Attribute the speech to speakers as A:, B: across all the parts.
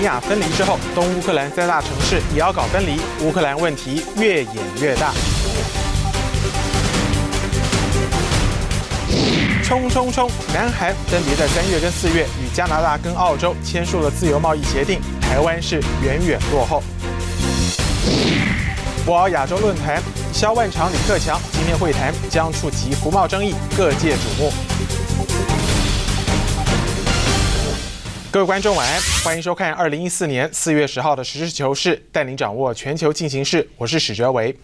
A: 米亚分离之后，东乌克兰三大城市也要搞分离，乌克兰问题越演越大。冲冲冲！南韩分别在三月跟四月与加拿大跟澳洲签署了自由贸易协定，台湾是远远落后。博鳌亚洲论坛，萧万长、李克强今天会谈将触及服贸争议，各界瞩目。各位观众晚安，欢迎收看二零一四年四月十号的《实事求是》，带您掌握全球进行式。我是史哲维。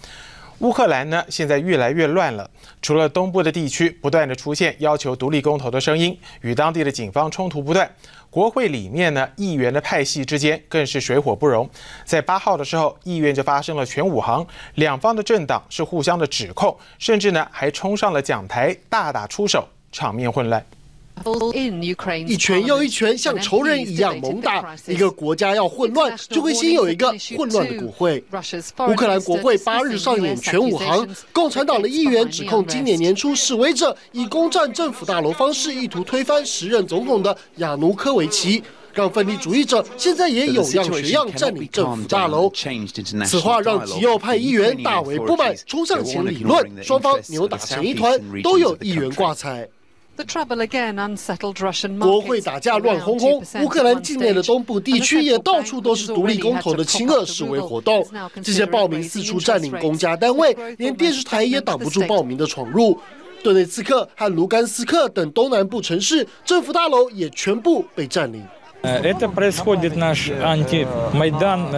A: 乌克兰呢，现在越来越乱了。除了东部的地区不断的出现要求独立公投的声音，与当地的警方冲突不断。国会里面呢，议员的派系之间更是水火不容。在八号的时候，议院就发生了全武行，两方的政党是互相的指控，甚至呢还冲上了讲台，大打出手，场面混乱。
B: 一拳又一拳，像仇人一样猛打。一个国家要混乱，就会先有一个混乱的国会。乌克兰国会八日上演全武行，共产党的议员指控今年年初示威者以攻占政府大楼方式，意图推翻时任总统的亚努科维奇，让分离主义者现在也有样学样占领政府大楼。此话让极右派议员大为不满，冲上前理论，双方扭打成一团，都有议员挂彩。国会打架乱哄哄，乌克兰境内的东部地区也到处都是独立公投的亲俄示威活动。这些暴民四处占领公家单位，连电视台也挡不住暴民的闯入。顿内茨克和卢甘斯克等东南部城市政府大楼也全部被占领。
C: Это происходит наш антимайдан,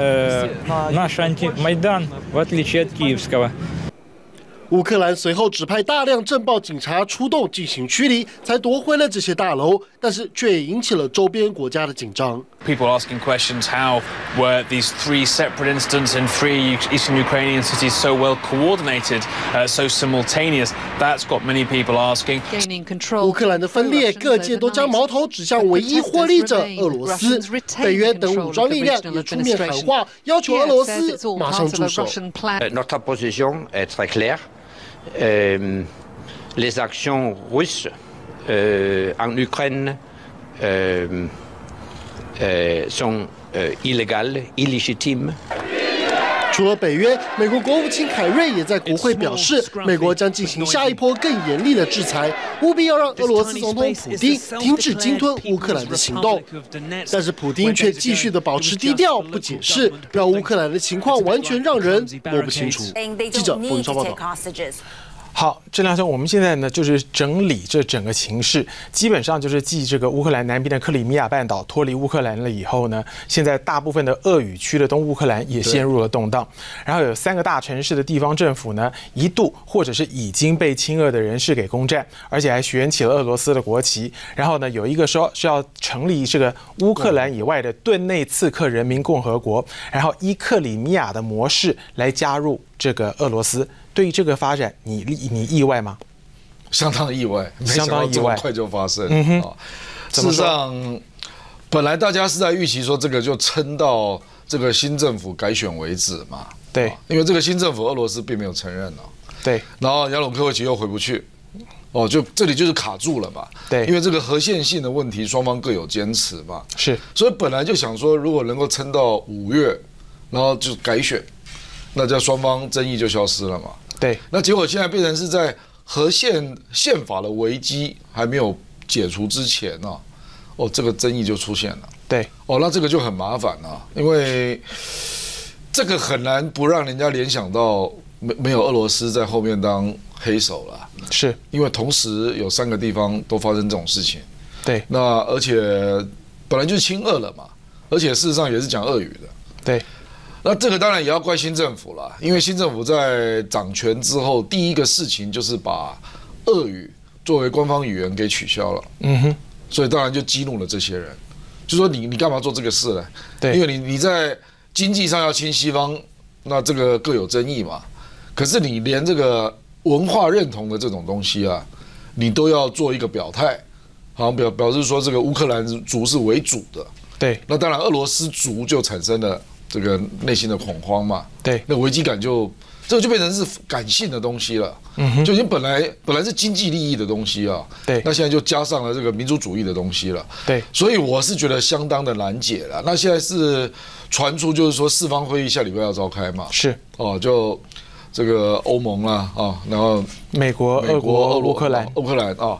C: наш антимайдан, в отличие от киевского.
B: 乌克兰随后指派大量政报警察出动进行驱离，才夺回了这些大楼，但是却也引起了周边国家的紧张。
D: People asking questions: How were these three separate incidents in three eastern Ukrainian cities so well coordinated, so simultaneous? That's got many people asking.
B: 乌克兰的分裂，各界都将矛头指向唯一获利者俄罗斯。北约等武装力量也出面喊话，要求俄罗斯马上住手。
E: Notre position est très claire. Euh, les actions russes euh, en Ukraine euh, sont illégales, illégitimes.
B: 除了北约，美国国务卿凯瑞也在国会表示，美国将进行下一波更严厉的制裁，务必要让俄罗斯总统普京停止鲸吞乌克兰的行动。但是普京却继续的保持低调，不解释，让乌克兰的情况完全让人摸不清楚。记者冯超报道。
A: 好，这两天我们现在呢，就是整理这整个情势，基本上就是继这个乌克兰南边的克里米亚半岛脱离乌克兰了以后呢，现在大部分的鄂语区的东乌克兰也陷入了动荡，然后有三个大城市的地方政府呢，一度或者是已经被亲俄的人士给攻占，而且还悬起了俄罗斯的国旗，然后呢，有一个说是要成立这个乌克兰以外的顿内刺客人民共和国，然后依克里米亚的模式来加入这个俄罗斯。对于这个发展，你你意外吗？
F: 相当意外，
A: 相当意外，
F: 快就发生。嗯哼，事实上，本来大家是在预期说这个就撑到这个新政府改选为止嘛。
A: 对，
F: 因为这个新政府俄罗斯并没有承认哦。
A: 对，
F: 然后亚努科维奇又回不去，哦，就这里就是卡住了嘛。
A: 对，
F: 因为这个核线性的问题，双方各有坚持嘛。
A: 是，
F: 所以本来就想说，如果能够撑到五月，然后就改选，那这双方争议就消失了嘛。
A: 对，
F: 那结果现在变成是在核宪宪法的危机还没有解除之前呢，哦，这个争议就出现了。
A: 对，
F: 哦，那这个就很麻烦了，因为这个很难不让人家联想到没没有俄罗斯在后面当黑手了。
A: 是
F: 因为同时有三个地方都发生这种事情。
A: 对，
F: 那而且本来就是亲俄了嘛，而且事实上也是讲俄语的。
A: 对。
F: 那这个当然也要怪新政府了，因为新政府在掌权之后，第一个事情就是把俄语作为官方语言给取消了。嗯哼，所以当然就激怒了这些人，就说你你干嘛做这个事呢？
A: 对，
F: 因为你你在经济上要亲西方，那这个各有争议嘛。可是你连这个文化认同的这种东西啊，你都要做一个表态，好像表表示说这个乌克兰族是为主的。
A: 对，
F: 那当然俄罗斯族就产生了。这个内心的恐慌嘛，
A: 对，
F: 那危机感就这个就变成是感性的东西了，嗯，就已经本来本来是经济利益的东西啊，
A: 对，
F: 那现在就加上了这个民族主义的东西了，
A: 对，
F: 所以我是觉得相当的难解了。那现在是传出就是说四方会议下礼拜要召开嘛，
A: 是。
F: 哦，就这个欧盟啦啊，然后
A: 美国、俄国、乌克兰、
F: 乌克兰啊，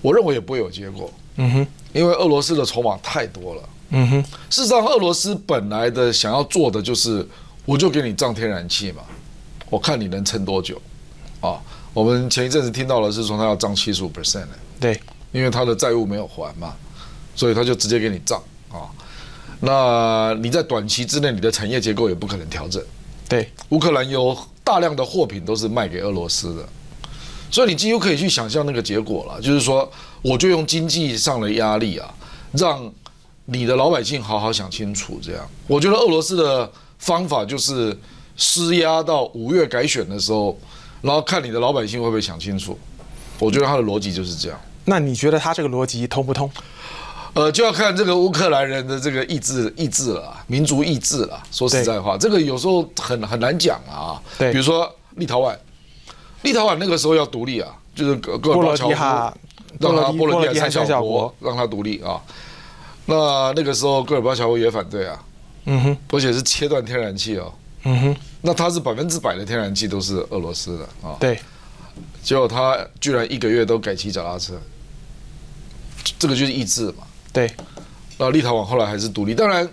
F: 我认为也不会有结果，
A: 嗯哼，
F: 因为俄罗斯的筹码太多了，
A: 嗯哼，
F: 事实上俄罗斯本来的想要做的就是，我就给你涨天然气嘛。我看你能撑多久，啊，我们前一阵子听到的是说他要涨七十五 percent
A: 对，
F: 因为他的债务没有还嘛，所以他就直接给你涨啊。那你在短期之内，你的产业结构也不可能调整。
A: 对，
F: 乌克兰有大量的货品都是卖给俄罗斯的，所以你几乎可以去想象那个结果了，就是说，我就用经济上的压力啊，让你的老百姓好好想清楚。这样，我觉得俄罗斯的方法就是。施压到五月改选的时候，然后看你的老百姓会不会想清楚。我觉得他的逻辑就是这样。
A: 那你觉得他这个逻辑通不通？
F: 呃，就要看这个乌克兰人的这个意志、意志了，民族意志了。说实在话，这个有时候很很难讲啊。
A: 对，
F: 比如说立陶宛，立陶宛那个时候要独立啊，就是戈
A: 波罗的海，
F: 让他波罗的海三小国让他独立啊。那那个时候戈尔巴乔夫也反对啊。
A: 嗯哼，
F: 而且是切断天然气哦。
A: 嗯哼。
F: 那他是百分之百的天然气都是俄罗斯的啊，
A: 对，
F: 结果他居然一个月都改骑脚踏车，这个就是意志嘛，
A: 对。
F: 那立陶宛后来还是独立，当然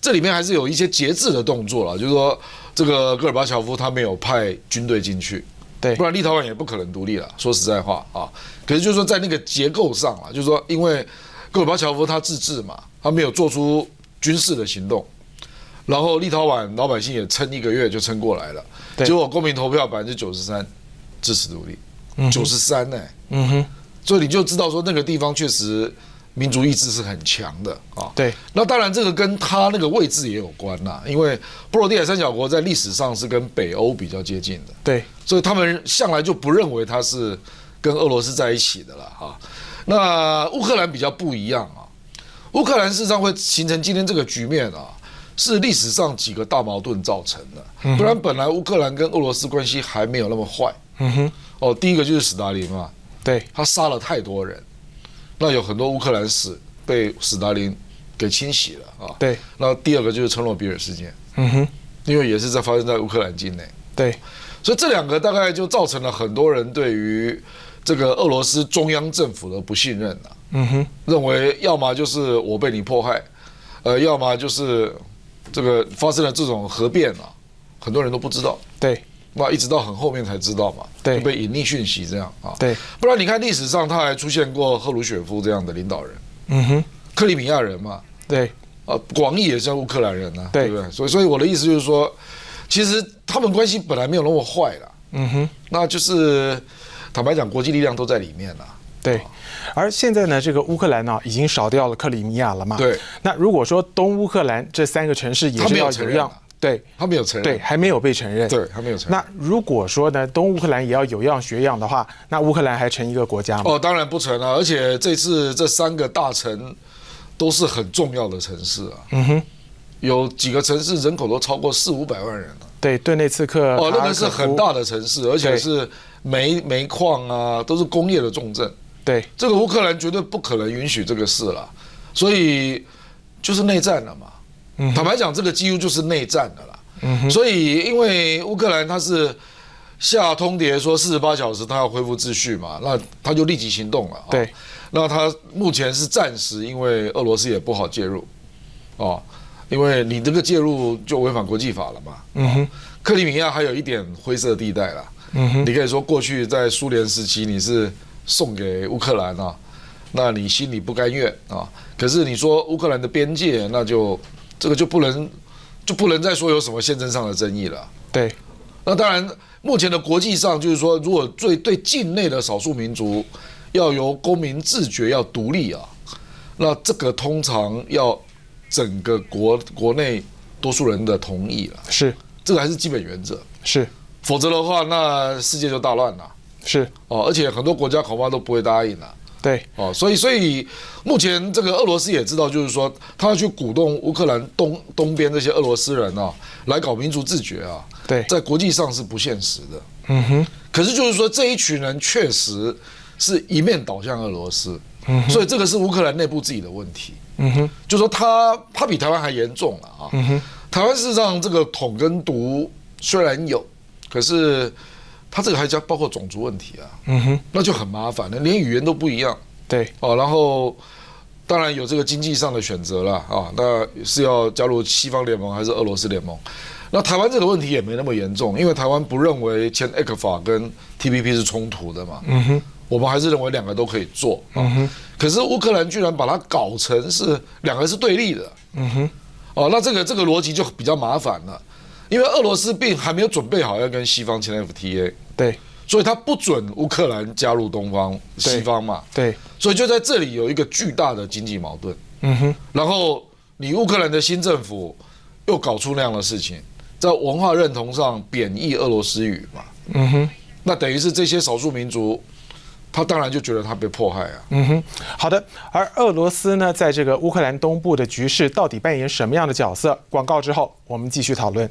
F: 这里面还是有一些节制的动作了，就是说这个戈尔巴乔夫他没有派军队进去，
A: 对，
F: 不然立陶宛也不可能独立了。说实在话啊，可是就是说在那个结构上啊，就是说因为戈尔巴乔夫他自治嘛，他没有做出军事的行动。然后立陶宛老百姓也撑一个月就撑过来了，结果公民投票百分之九十三支持独立，九十三呢，
A: 嗯哼，
F: 所以你就知道说那个地方确实民族意志是很强的啊。
A: 对，
F: 那当然这个跟他那个位置也有关呐，因为波罗的海三小国在历史上是跟北欧比较接近的，
A: 对，
F: 所以他们向来就不认为他是跟俄罗斯在一起的了哈。那乌克兰比较不一样啊，乌克兰事实上会形成今天这个局面啊。是历史上几个大矛盾造成的，不然本来乌克兰跟俄罗斯关系还没有那么坏。
A: 嗯哼，
F: 哦，第一个就是史达林嘛，
A: 对，
F: 他杀了太多人，那有很多乌克兰史被史达林给清洗了啊。
A: 对，
F: 那第二个就是陈诺比尔事件，
A: 嗯哼，
F: 因为也是在发生在乌克兰境内。
A: 对，
F: 所以这两个大概就造成了很多人对于这个俄罗斯中央政府的不信任啊。
A: 嗯哼，
F: 认为要么就是我被你迫害，呃，要么就是。这个发生了这种核变啊，很多人都不知道。
A: 对，
F: 那一直到很后面才知道嘛。
A: 对，
F: 被隐匿讯息这样啊。
A: 对，
F: 不然你看历史上他还出现过赫鲁雪夫这样的领导人。
A: 嗯哼，
F: 克里米亚人嘛。
A: 对，
F: 啊，广义也是乌克兰人呐。
A: 对，
F: 对不对？所以，所以我的意思就是说，其实他们关系本来没有那么坏了。
A: 嗯哼，
F: 那就是坦白讲，国际力量都在里面了。
A: 对，而现在呢，这个乌克兰呢已经少掉了克里米亚了嘛？
F: 对。
A: 那如果说东乌克兰这三个城市也是要
F: 有样，
A: 对，
F: 他没有承认，
A: 对，还没有被承认，
F: 对，还没有承认。
A: 那如果说呢，东乌克兰也要有样学样的话，那乌克兰还成一个国家吗？
F: 哦，当然不成啊！而且这次这三个大城都是很重要的城市啊。
A: 嗯哼，
F: 有几个城市人口都超过四五百万人了。
A: 对，顿内茨克。
F: 哦，那个是很大的城市，而且是煤煤矿啊，都是工业的重镇。
A: 对，
F: 这个乌克兰绝对不可能允许这个事了，所以就是内战了嘛。
A: 嗯，
F: 坦白讲，这个几乎就是内战的啦。
A: 嗯，
F: 所以因为乌克兰它是下通牒说四十八小时它要恢复秩序嘛，那他就立即行动了。
A: 对，
F: 那他目前是暂时，因为俄罗斯也不好介入，哦，因为你这个介入就违反国际法了嘛。
A: 嗯哼，
F: 克里米亚还有一点灰色地带了。你可以说过去在苏联时期你是。送给乌克兰啊，那你心里不甘愿啊？可是你说乌克兰的边界，那就这个就不能就不能再说有什么宪政上的争议了。
A: 对，
F: 那当然，目前的国际上就是说，如果最对境内的少数民族要由公民自觉要独立啊，那这个通常要整个国国内多数人的同意了。
A: 是，
F: 这个还是基本原则。
A: 是，
F: 否则的话，那世界就大乱了。
A: 是
F: 哦，而且很多国家恐怕都不会答应了。
A: 对，
F: 哦，所以所以目前这个俄罗斯也知道，就是说他要去鼓动乌克兰东东边这些俄罗斯人啊，来搞民族自觉啊。
A: 对，
F: 在国际上是不现实的。嗯哼。可是就是说这一群人确实是一面倒向俄罗斯。嗯。所以这个是乌克兰内部自己的问题。嗯哼。就说他他比台湾还严重了啊。嗯哼。台湾事实上这个统跟独虽然有，可是。他这个还加包括种族问题啊，嗯哼，那就很麻烦了，连语言都不一样，
A: 对，
F: 哦，然后当然有这个经济上的选择了啊，那是要加入西方联盟还是俄罗斯联盟？那台湾这个问题也没那么严重，因为台湾不认为签 e c a 跟 TPP 是冲突的嘛，嗯哼，我们还是认为两个都可以做，嗯哼，可是乌克兰居然把它搞成是两个是对立的，嗯哼，哦，那这个这个逻辑就比较麻烦了。因为俄罗斯并还没有准备好要跟西方签 FTA，
A: 对，
F: 所以他不准乌克兰加入东方西方嘛，
A: 对，
F: 所以就在这里有一个巨大的经济矛盾，嗯哼，然后你乌克兰的新政府又搞出那样的事情，在文化认同上贬义俄罗斯语嘛，嗯哼，那等于是这些少数民族，他当然就觉得他被迫害啊，嗯哼，
A: 好的，而俄罗斯呢，在这个乌克兰东部的局势到底扮演什么样的角色？广告之后，我们继续讨论。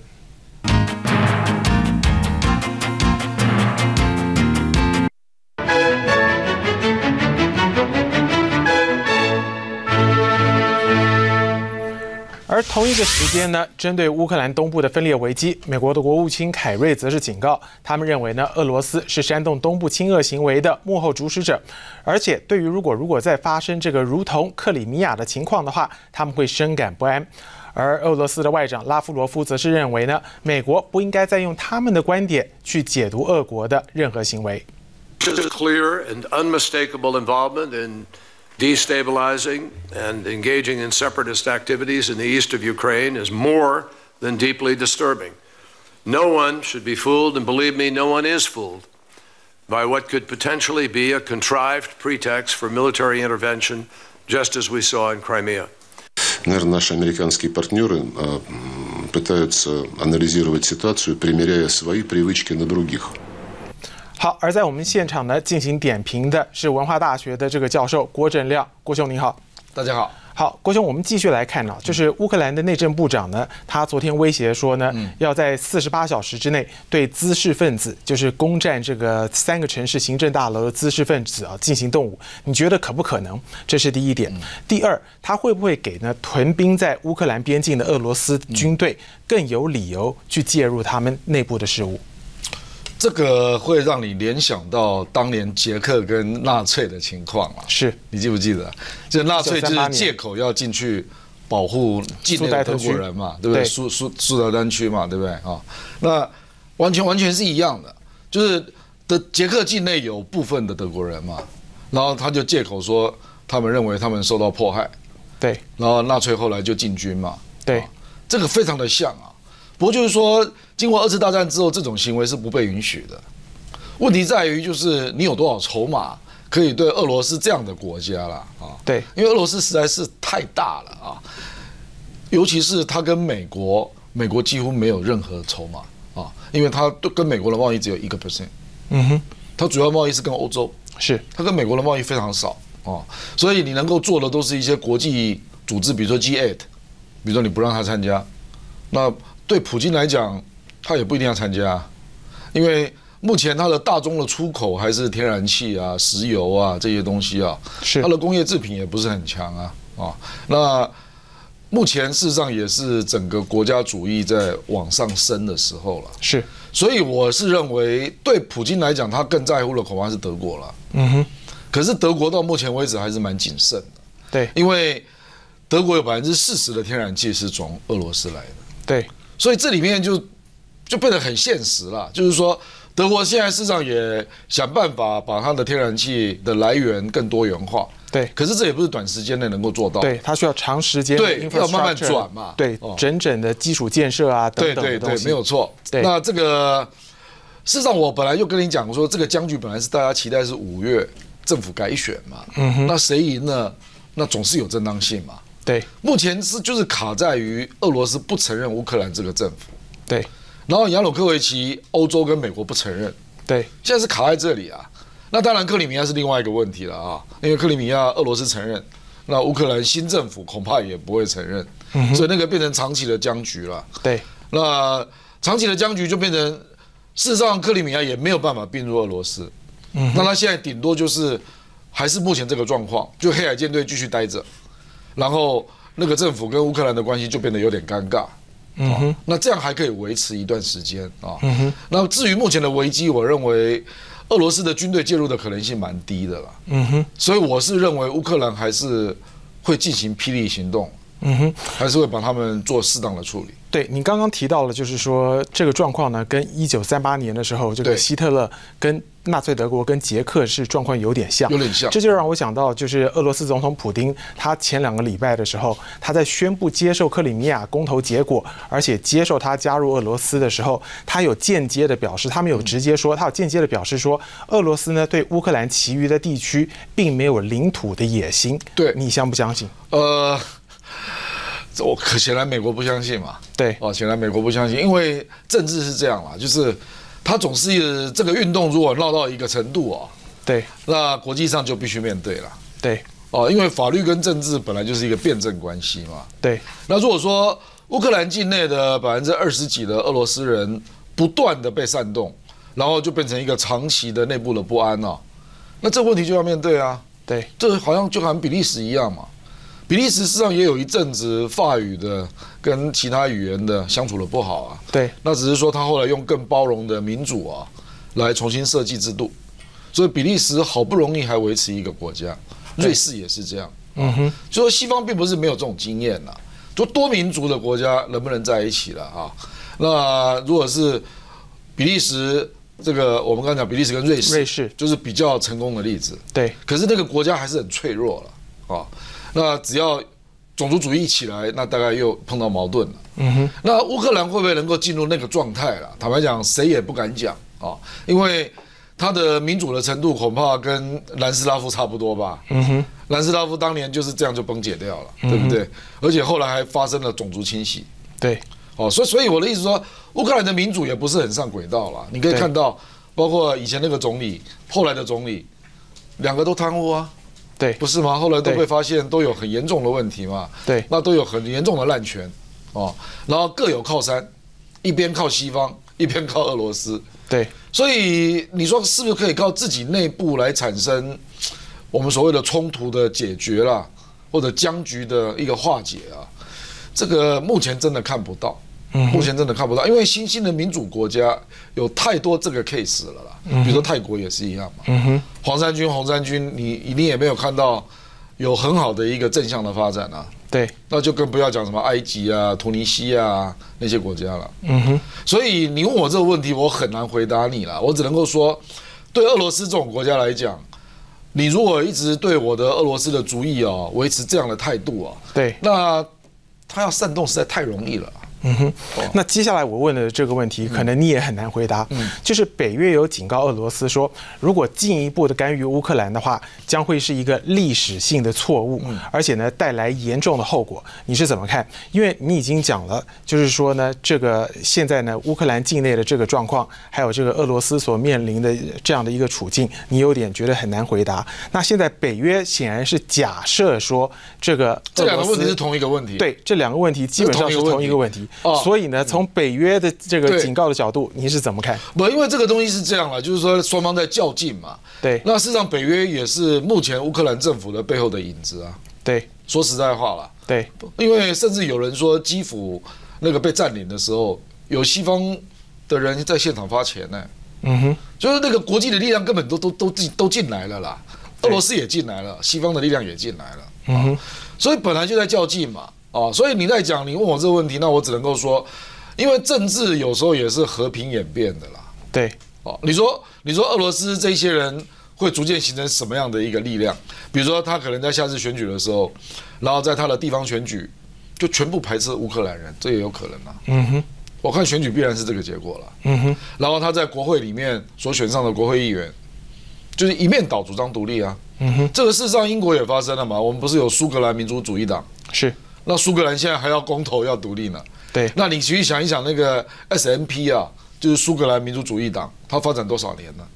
A: 而同一个时间呢，针对乌克兰东部的分裂危机，美国的国务卿凯瑞则是警告，他们认为呢，俄罗斯是煽动东部亲俄行为的幕后主使者，而且对于如果如果再发生这个如同克里米亚的情况的话，他们会深感不安。而俄罗斯的外长拉夫罗夫则是认为呢，美国不应该再用他们的观点去解读俄国的任何行为。
G: Clear and unmistakable involvement in destabilizing and engaging in separatist activities in the east of Ukraine is more than deeply disturbing. No one should be fooled, and believe me, no one is fooled by what could potentially be a contrived pretext for military intervention, just as we saw in Crimea.
H: Наверное, наши американские партнеры пытаются анализировать ситуацию, примеряя свои привычки на других.
A: 好，而在我们现场呢，进行点评的是文化大学的这个教授郭振亮，郭兄你好，
F: 大家好。
A: 好，郭兄，我们继续来看呢，就是乌克兰的内政部长呢，他昨天威胁说呢，要在四十八小时之内对滋事分子，就是攻占这个三个城市行政大楼的滋事分子啊进行动武。你觉得可不可能？这是第一点。第二，他会不会给呢屯兵在乌克兰边境的俄罗斯军队更有理由去介入他们内部的事务？
F: 这个会让你联想到当年捷克跟纳粹的情况嘛？
A: 是
F: 你记不记得？就纳粹就是借口要进去保护境内德国人嘛，对不对？苏苏苏德丹区嘛，对不对啊？那完全完全是一样的，就是的捷克境内有部分的德国人嘛，然后他就借口说他们认为他们受到迫害，
A: 对，
F: 然后纳粹后来就进军嘛，
A: 对，
F: 这个非常的像啊。不过就是说，经过二次大战之后，这种行为是不被允许的。问题在于，就是你有多少筹码可以对俄罗斯这样的国家了啊？
A: 对，
F: 因为俄罗斯实在是太大了啊，尤其是它跟美国，美国几乎没有任何筹码啊，因为它跟美国的贸易只有一个 percent。嗯哼，它主要贸易是跟欧洲，
A: 是
F: 它跟美国的贸易非常少啊，所以你能够做的都是一些国际组织，比如说 G8，比如说你不让他参加，那。对普京来讲，他也不一定要参加，因为目前它的大宗的出口还是天然气啊、石油啊这些东西啊，
A: 是
F: 它的工业制品也不是很强啊啊。那目前事实上也是整个国家主义在往上升的时候了，
A: 是。
F: 所以我是认为，对普京来讲，他更在乎的恐怕是德国了。嗯哼。可是德国到目前为止还是蛮谨慎的，
A: 对，
F: 因为德国有百分之四十的天然气是从俄罗斯来的，
A: 对。
F: 所以这里面就就变得很现实了，就是说德国现在市场也想办法把它的天然气的来源更多元化。
A: 对，
F: 可是这也不是短时间内能够做到。
A: 对，它需要长时间
F: 对要慢慢转嘛。
A: 对，整整的基础建设啊等等
F: 的东西。没有错。那这个事实上，我本来就跟你讲说，这个僵局本来是大家期待是五月政府改选嘛。嗯哼。那谁赢了？那总是有正当性嘛。
A: 对，
F: 目前是就是卡在于俄罗斯不承认乌克兰这个政府，
A: 对，
F: 然后雅鲁科维奇欧洲跟美国不承认，
A: 对，
F: 现在是卡在这里啊，那当然克里米亚是另外一个问题了啊，因为克里米亚俄罗斯承认，那乌克兰新政府恐怕也不会承认，所以那个变成长期的僵局了。
A: 对，
F: 那长期的僵局就变成，事实上克里米亚也没有办法并入俄罗斯，嗯那他现在顶多就是还是目前这个状况，就黑海舰队继续待着，然后那个政府跟乌克兰的关系就变得有点尴尬。嗯哼，那这样还可以维持一段时间啊。嗯哼，那至于目前的危机，我认为俄罗斯的军队介入的可能性蛮低的了。嗯哼，所以我是认为乌克兰还是会进行霹雳行动。嗯哼，还是会把他们做适当的处理。
A: 对你刚刚提到了，就是说这个状况呢，跟一九三八年的时候，这个希特勒跟纳粹德国跟捷克是状况有点像，
F: 有点像。
A: 这就让我想到，就是俄罗斯总统普京，他前两个礼拜的时候，他在宣布接受克里米亚公投结果，而且接受他加入俄罗斯的时候，他有间接的表示，他没有直接说，他有间接的表示说，俄罗斯呢对乌克兰其余的地区并没有领土的野心。
F: 对
A: 你相不相信？
F: 呃。我可显然美国不相信嘛？
A: 对，
F: 哦，显然美国不相信，因为政治是这样嘛，就是他总是这个运动如果闹到一个程度哦，
A: 对，
F: 那国际上就必须面对了。
A: 对，
F: 哦，因为法律跟政治本来就是一个辩证关系嘛。
A: 对，
F: 那如果说乌克兰境内的百分之二十几的俄罗斯人不断的被煽动，然后就变成一个长期的内部的不安哦，那这个问题就要面对啊。
A: 对，
F: 这好像就好像比利时一样嘛。比利时实际上也有一阵子法语的跟其他语言的相处的不好啊。
A: 对，
F: 那只是说他后来用更包容的民主啊，来重新设计制度，所以比利时好不容易还维持一个国家。瑞士也是这样。嗯哼，就说西方并不是没有这种经验呐，就多民族的国家能不能在一起了啊？那如果是比利时这个，我们刚才讲比利时跟瑞士，
A: 瑞士
F: 就是比较成功的例子。
A: 对，
F: 可是那个国家还是很脆弱了啊。那只要种族主义起来，那大概又碰到矛盾了。嗯哼。那乌克兰会不会能够进入那个状态了？坦白讲，谁也不敢讲啊，因为他的民主的程度恐怕跟南斯拉夫差不多吧。嗯哼。南斯拉夫当年就是这样就崩解掉了，对不对？而且后来还发生了种族清洗。
A: 对。
F: 哦，所以所以我的意思说，乌克兰的民主也不是很上轨道了。你可以看到，包括以前那个总理，后来的总理，两个都贪污啊。
A: 对，
F: 不是吗？后来都被发现都有很严重的问题嘛。
A: 对，
F: 那都有很严重的滥权，哦，然后各有靠山，一边靠西方，一边靠俄罗斯。
A: 对，
F: 所以你说是不是可以靠自己内部来产生我们所谓的冲突的解决啦，或者僵局的一个化解啊？这个目前真的看不到。目前真的看不到，因为新兴的民主国家有太多这个 case 了啦。比如说泰国也是一样嘛。黄衫军、红衫军，你你也没有看到有很好的一个正向的发展啊。
A: 对，
F: 那就更不要讲什么埃及啊、突尼西亚那些国家了。嗯哼。所以你问我这个问题，我很难回答你了。我只能够说，对俄罗斯这种国家来讲，你如果一直对我的俄罗斯的主意啊维持这样的态度啊，
A: 对，
F: 那他要煽动实在太容易了。
A: 嗯哼，那接下来我问的这个问题，可能你也很难回答。嗯，就是北约有警告俄罗斯说，如果进一步的干预乌克兰的话，将会是一个历史性的错误，而且呢带来严重的后果。你是怎么看？因为你已经讲了，就是说呢，这个现在呢乌克兰境内的这个状况，还有这个俄罗斯所面临的这样的一个处境，你有点觉得很难回答。那现在北约显然是假设说，这个
F: 这两个问题是同一个问题。
A: 对，这两个问题基本上是同一个问题。所以呢，从北约的这个警告的角度，你是怎么看？
F: 不，因为这个东西是这样了，就是说双方在较劲嘛。
A: 对，
F: 那事实上北约也是目前乌克兰政府的背后的影子啊。
A: 对，
F: 说实在话了。
A: 对，
F: 因为甚至有人说基辅那个被占领的时候，有西方的人在现场发钱呢。嗯哼，就是那个国际的力量根本都都都进都进来了啦，俄罗斯也进来了，西方的力量也进来了。嗯哼，所以本来就在较劲嘛。哦，所以你在讲，你问我这个问题，那我只能够说，因为政治有时候也是和平演变的啦。
A: 对，
F: 哦，你说，你说俄罗斯这些人会逐渐形成什么样的一个力量？比如说，他可能在下次选举的时候，然后在他的地方选举就全部排斥乌克兰人，这也有可能啊。嗯哼，我看选举必然是这个结果了。嗯哼，然后他在国会里面所选上的国会议员，就是一面倒主张独立啊。嗯哼，这个事实上英国也发生了嘛？我们不是有苏格兰民族主义党？
A: 是。
F: 那苏格兰现在还要公投要独立呢？
A: 对，
F: 那你去想一想，那个 S M P 啊，就是苏格兰民族主义党，它发展多少年了？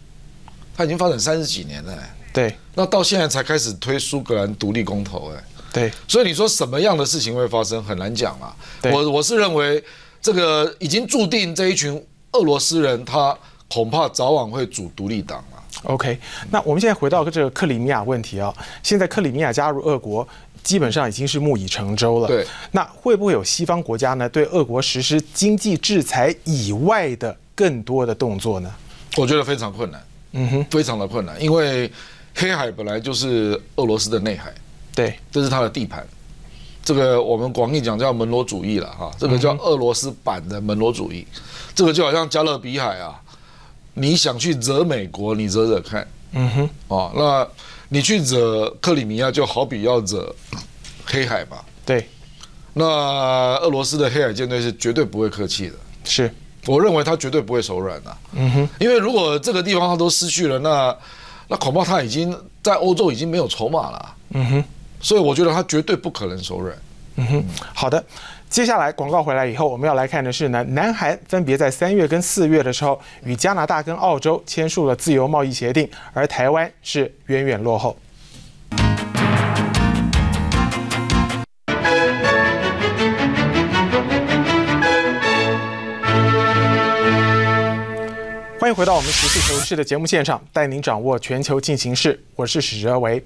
F: 它已经发展三十几年了。
A: 对，
F: 那到现在才开始推苏格兰独立公投，哎，
A: 对，
F: 所以你说什么样的事情会发生，很难讲啊。我我是认为这个已经注定这一群俄罗斯人，他恐怕早晚会组独立党了。
A: OK，那我们现在回到这个克里米亚问题啊，现在克里米亚加入俄国，基本上已经是木已成舟了。
F: 对，
A: 那会不会有西方国家呢对俄国实施经济制裁以外的更多的动作呢？
F: 我觉得非常困难。嗯哼，非常的困难，因为。黑海本来就是俄罗斯的内海，
A: 对，
F: 这是它的地盘。这个我们广义讲叫门罗主义了哈，这个叫俄罗斯版的门罗主义。这个就好像加勒比海啊，你想去惹美国，你惹惹看，嗯哼，哦，那你去惹克里米亚，就好比要惹黑海吧？
A: 对，
F: 那俄罗斯的黑海舰队是绝对不会客气的，
A: 是。
F: 我认为他绝对不会手软的，嗯哼，因为如果这个地方他都失去了，那。那恐怕他已经在欧洲已经没有筹码了，嗯哼，所以我觉得他绝对不可能手软，
A: 嗯哼。好的，接下来广告回来以后，我们要来看的是呢，南韩分别在三月跟四月的时候与加拿大跟澳洲签署了自由贸易协定，而台湾是远远落后。欢迎回到我们实事求是的节目现场，带您掌握全球进行式。我是史哲维。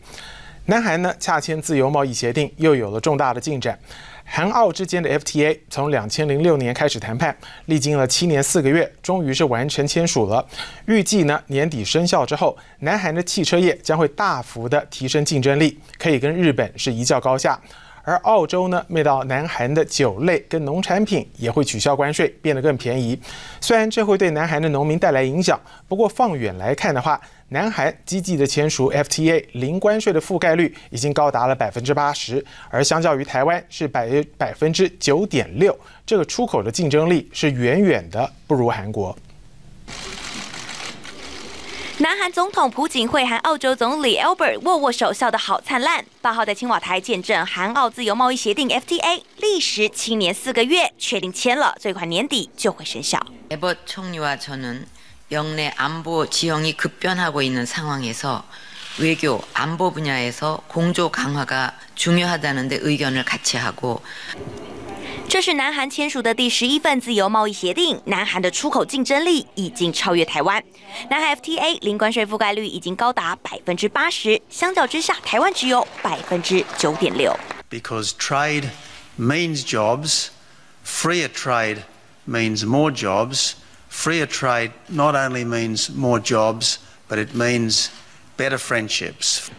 A: 南韩呢洽签自由贸易协定，又有了重大的进展。韩澳之间的 FTA 从两千零六年开始谈判，历经了七年四个月，终于是完成签署了。预计呢年底生效之后，南韩的汽车业将会大幅的提升竞争力，可以跟日本是一较高下。而澳洲呢，卖到南韩的酒类跟农产品也会取消关税，变得更便宜。虽然这会对南韩的农民带来影响，不过放远来看的话，南韩积极的签署 FTA，零关税的覆盖率已经高达了百分之八十，而相较于台湾是百百分之九点六，这个出口的竞争力是远远的不如韩国。
I: 南韩总统朴槿惠和澳洲总理 Albert 握握手，笑得好灿烂。八号在青瓦台见证韩澳自由贸易协定 FTA，历时七年四个月，确定签了，最快年底就会生效。
J: 에버총리와저는영내안보지형이급변하고있는상황에서외교안보분야에서공조강화가중요하다는데의견을같이하고
I: 这是南韩签署的第十一份自由贸易协定，南韩的出口竞争力已经超越台湾。南韩 FTA 零关税覆盖率已经高达百分之八十，相较之下，台湾只有百分之九点六。
K: Because trade means jobs, freer trade means more jobs. Freer trade not only means more jobs, but it means better friendships.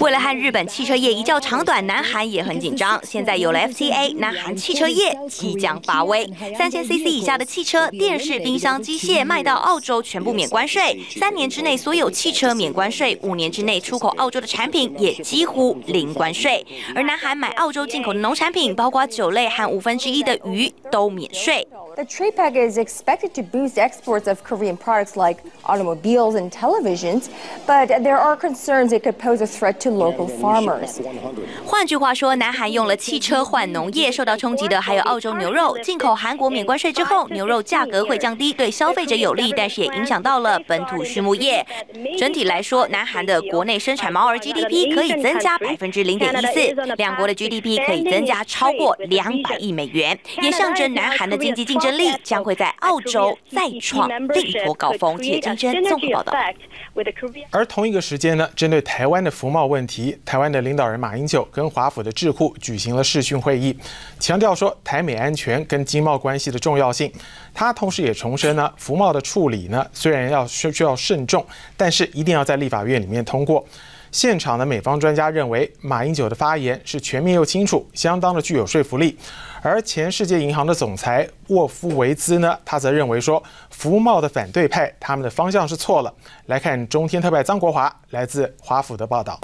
I: 为了和日本汽车业一较长短，南韩也很紧张。现在有了 FTA，南韩汽车业即将发威。三千 CC 以下的汽车、电视、冰箱、机械卖到澳洲全部免关税，三年之内所有汽车免关税，五年之内出口澳洲的产品也几乎零关税。而南韩买澳洲进口的农产品，包括酒类和五分之一的鱼都免税。
L: The trade pack is expected to boost exports of Korean products like automobiles and televisions, but there are concerns it could pose a threat to local farmers.
I: 换句话说，南韩用了汽车换农业，受到冲击的还有澳洲牛肉。进口韩国免关税之后，牛肉价格会降低，对消费者有利，但是也影响到了本土畜牧业。整体来说，南韩的国内生产毛儿 GDP 可以增加百分之零点一四，两国的 GDP 可以增加超过两百亿美元，也象征南韩的经济竞争。争力将会在澳洲再创另一波高峰。记者张真综合报道。
A: 而同一个时间呢，针对台湾的服贸问题，台湾的领导人马英九跟华府的智库举行了视讯会议，强调说台美安全跟经贸关系的重要性。他同时也重申呢，服贸的处理呢，虽然要需需要慎重，但是一定要在立法院里面通过。现场的美方专家认为，马英九的发言是全面又清楚，相当的具有说服力。而前世界银行的总裁沃夫维兹呢，他则认为说，服贸的反对派他们的方向是错了。来看中天特派张国华来自华府的报道。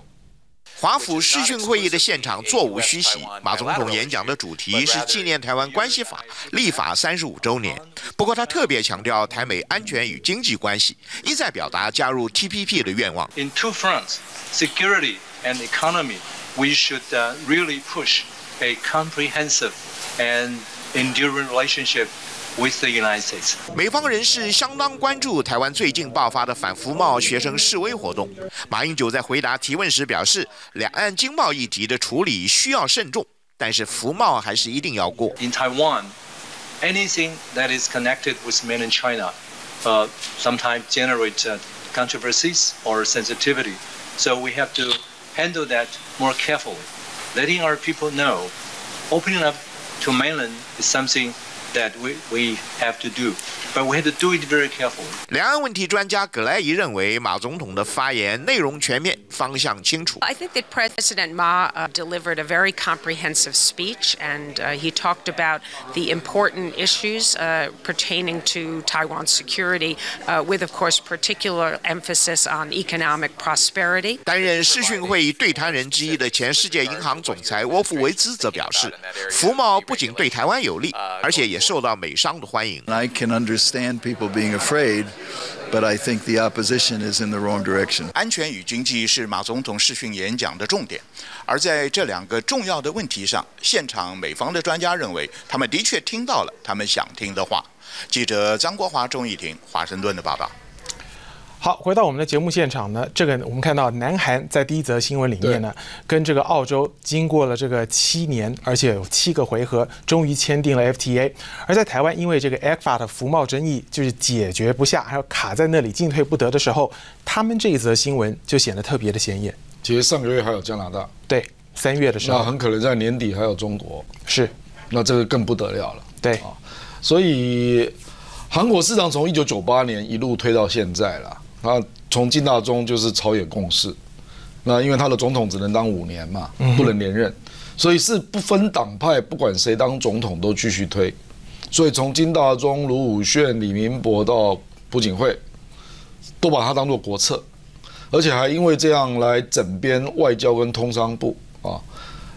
M: 华府视讯会议的现场座无虚席，马总统演讲的主题是纪念台湾关系法立法三十五周年。不过他特别强调台美安全与经济关系，一再表达加入 TPP 的愿望。
N: In two fronts, security and economy, we should really push a comprehensive and enduring relationship. with the United States.
M: 美方人士相当关注台湾最近爆发的反服贸学生示威活动。马英九在回答提问时表示，两岸经贸议题的处理需要慎重，但是服贸还是一定要过。
N: In Taiwan, anything that is connected with mainland China, uh, sometimes generate uh, controversies or sensitivity. So we have to handle that more carefully, letting our people know opening up to mainland is something that we, we have to do. But we have to do it very carefully.
M: 两岸问题专家葛莱仪认为，马总统的发言内容全面，方向清楚。
O: I think that President Ma uh, delivered a very comprehensive speech, and uh, he talked about the important issues uh, pertaining to Taiwan's security, uh, with, of course, particular emphasis on economic prosperity.
M: 担任视讯会议对谈人之一的前世界银行总裁沃夫维兹则表示，服贸不仅对台湾有利，而且也 受到美商的欢迎。
P: I can understand people being afraid, but I think the opposition is in the wrong direction.
Q: 安全与经济是马总统视讯演讲的重点，而在这两个重要的问题上，现场美方的专家认为，他们的确听到了他们想听的话。记者张国华、钟义婷，华盛顿的报道。
A: 好，回到我们的节目现场呢，这个我们看到南韩在第一则新闻里面呢，跟这个澳洲经过了这个七年，而且有七个回合，终于签订了 FTA。而在台湾，因为这个 ECFA 的服贸争议就是解决不下，还有卡在那里进退不得的时候，他们这一则新闻就显得特别的显眼。
F: 其实上个月还有加拿大，
A: 对，三月的时候，
F: 那很可能在年底还有中国，
A: 是，
F: 那这个更不得了了。
A: 对
F: 啊，所以韩国市场从一九九八年一路推到现在了。他从金大中就是朝野共识，那因为他的总统只能当五年嘛，不能连任，所以是不分党派，不管谁当总统都继续推。所以从金大中、卢武铉、李明博到朴槿惠，都把他当做国策，而且还因为这样来整编外交跟通商部啊。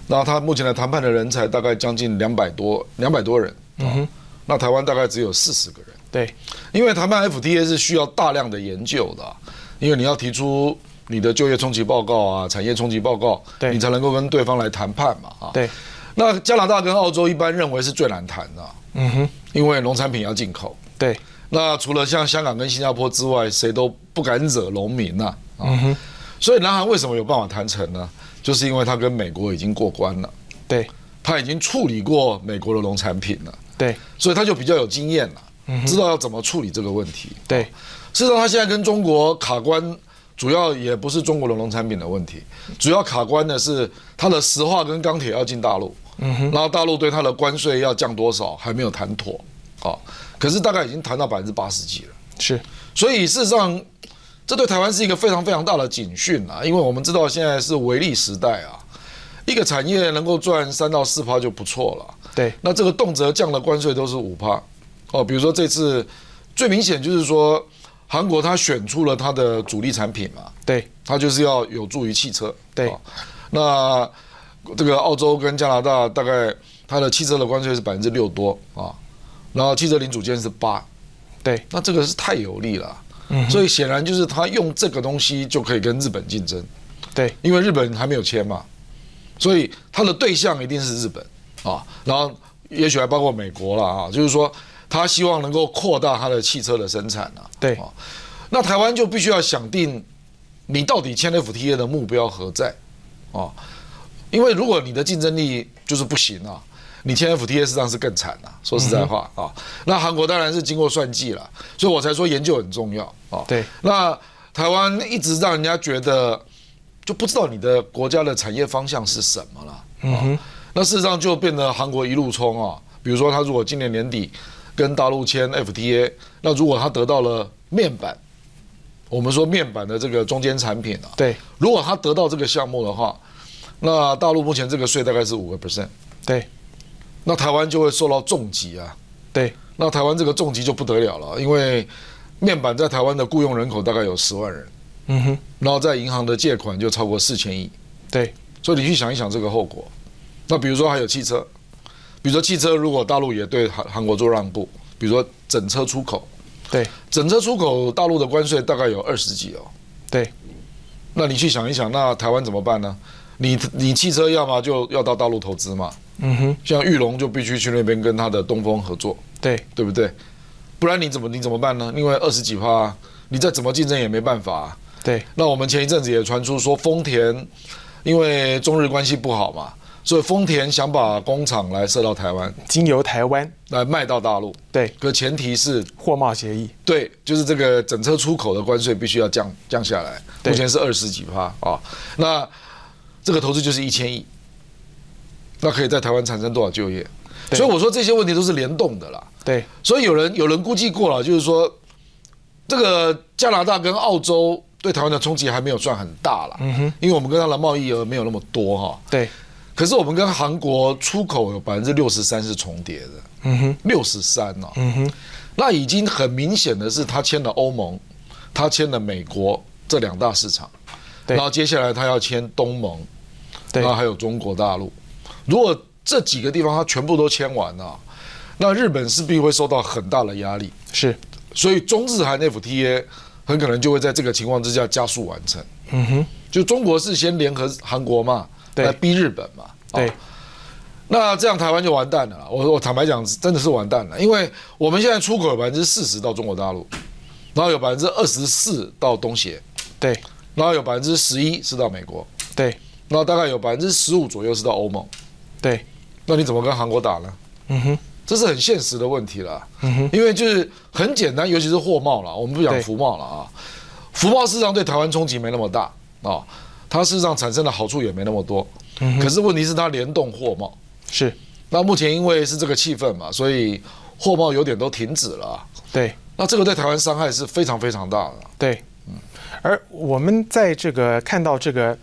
F: 那他目前的谈判的人才大概将近两百多，两百多人啊。那台湾大概只有四十个人。
A: 对，
F: 因为谈判 FTA 是需要大量的研究的，因为你要提出你的就业冲击报告啊、产业冲击报告，
A: 对
F: 你才能够跟对方来谈判嘛啊。
A: 对，
F: 那加拿大跟澳洲一般认为是最难谈的，
A: 嗯哼，
F: 因为农产品要进口。
A: 对，
F: 那除了像香港跟新加坡之外，谁都不敢惹农民呐、啊。
A: 嗯哼，
F: 所以南韩为什么有办法谈成呢？就是因为他跟美国已经过关了，
A: 对，
F: 他已经处理过美国的农产品了，
A: 对，
F: 所以他就比较有经验了。
A: 嗯
F: 知道要怎么处理这个问题。
A: 对，
F: 事实上他现在跟中国卡关，主要也不是中国的农产品的问题，主要卡关的是它的石化跟钢铁要进大陆，
A: 嗯哼，
F: 然后大陆对它的关税要降多少还没有谈妥，啊，可是大概已经谈到百分之八十几了。
A: 是，
F: 所以事实上，这对台湾是一个非常非常大的警讯啊，因为我们知道现在是微利时代啊，一个产业能够赚三到四趴就不错了。
A: 对，
F: 那这个动辄降的关税都是五趴。哦，比如说这次最明显就是说，韩国它选出了它的主力产品嘛，
A: 对，
F: 它就是要有助于汽车，
A: 对。
F: 哦、那这个澳洲跟加拿大大概它的汽车的关税是百分之六多啊，然后汽车零组件是八，
A: 对，
F: 那这个是太有利了，
A: 嗯，
F: 所以显然就是它用这个东西就可以跟日本竞争，
A: 对，
F: 因为日本还没有签嘛，所以它的对象一定是日本啊，然后也许还包括美国了啊，就是说。他希望能够扩大他的汽车的生产啊，
A: 对，
F: 那台湾就必须要想定，你到底签 FTA 的目标何在，啊，因为如果你的竞争力就是不行啊，你签 FTA 实际上是更惨啊，说实在话啊，那韩国当然是经过算计了，所以我才说研究很重要啊，
A: 对，
F: 那台湾一直让人家觉得就不知道你的国家的产业方向是什么了，
A: 嗯哼，
F: 那事实上就变得韩国一路冲啊，比如说他如果今年年底。跟大陆签 FTA，那如果他得到了面板，我们说面板的这个中间产品啊，
A: 对，
F: 如果他得到这个项目的话，那大陆目前这个税大概是五个 percent，
A: 对，
F: 那台湾就会受到重击啊，
A: 对，
F: 那台湾这个重击就不得了了，因为面板在台湾的雇佣人口大概有十万人，
A: 嗯哼，
F: 然后在银行的借款就超过四千亿，
A: 对，
F: 所以你去想一想这个后果，那比如说还有汽车。比如说汽车，如果大陆也对韩韩国做让步，比如说整车出口，
A: 对，
F: 整车出口大陆的关税大概有二十几哦，
A: 对，
F: 那你去想一想，那台湾怎么办呢？你你汽车要么就要到大陆投资嘛，
A: 嗯哼，
F: 像玉龙就必须去那边跟他的东风合作，
A: 对
F: 对不对？不然你怎么你怎么办呢？另外二十几趴，你再怎么竞争也没办法。
A: 对，
F: 那我们前一阵子也传出说丰田，因为中日关系不好嘛，所以丰田想把工厂来设到台湾，
A: 经由台湾
F: 来卖到大陆。
A: 对，
F: 可前提是
A: 货贸协议。
F: 对，就是这个整车出口的关税必须要降降下来，目前是二十几趴啊。那这个投资就是一千亿，那可以在台湾产生多少就业？所以我说这些问题都是联动的啦。
A: 对，
F: 所以有人有人估计过了，就是说这个加拿大跟澳洲对台湾的冲击还没有算很大了。
A: 嗯哼，
F: 因为我们跟它的贸易额没有那么多哈。
A: 对，
F: 可是我们跟韩国出口有百分之六十三是重叠的。
A: 嗯哼，
F: 六十三哦。
A: 嗯哼，
F: 那已经很明显的是，他签了欧盟，他签了美国这两大市场，然后接下来他要签东盟，然后还有中国大陆。如果这几个地方他全部都签完了，那日本势必会受到很大的压力。
A: 是，
F: 所以中日韩 FTA 很可能就会在这个情况之下加速完成。
A: 嗯哼，
F: 就中国是先联合韩国嘛，来逼日本嘛。
A: 对。
F: 那这样台湾就完蛋了。我我坦白讲，真的是完蛋了，因为我们现在出口有百分之四十到中国大陆，然后有百分之二十四到东协，
A: 对，
F: 然后有百分之十一是到美国，
A: 对，
F: 然后大概有百分之十五左右是到欧盟，
A: 对。
F: 那你怎么跟韩国打呢？
A: 嗯哼，
F: 这是很现实的问题了。
A: 嗯哼，
F: 因为就是很简单，尤其是货贸了，我们不讲服贸了啊。服贸市场对台湾冲击没那么大啊，它事实上产生的好处也没那么多。
A: 嗯
F: 可是问题是它联动货贸。
A: 是，
F: 那目前因为是这个气氛嘛，所以货贸有点都停止了。
A: 对，
F: 那这个对台湾伤害是非常非常大的。
A: 对，嗯，而我们在这个看到这个，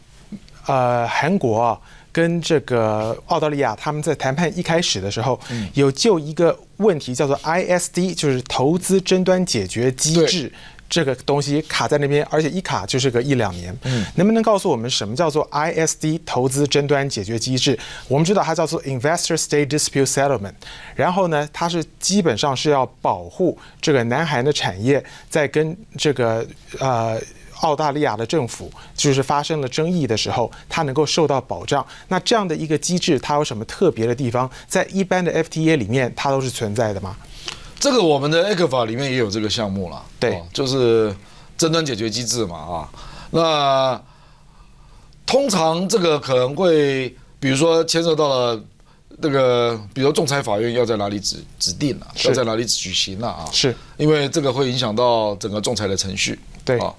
A: 呃，韩国啊跟这个澳大利亚他们在谈判一开始的时候，有就一个问题叫做 ISD，就是投资争端解决机制。这个东西卡在那边，而且一卡就是个一两年。嗯，能不能告诉我们什么叫做 ISD 投资争端解决机制？我们知道它叫做 Investor State Dispute Settlement。然后呢，它是基本上是要保护这个南韩的产业，在跟这个呃澳大利亚的政府就是发生了争议的时候，它能够受到保障。那这样的一个机制，它有什么特别的地方？在一般的 FTA 里面，它都是存在的吗？
F: 这个我们的 A 克法里面也有这个项目了，
A: 对，
F: 哦、就是争端解决机制嘛啊。那通常这个可能会，比如说牵涉到了那个，比如仲裁法院要在哪里指指定了、啊，要在哪里举行了啊？
A: 是，
F: 因为这个会影响到整个仲裁的程序。
A: 对
F: 啊，